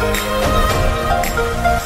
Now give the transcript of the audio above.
Música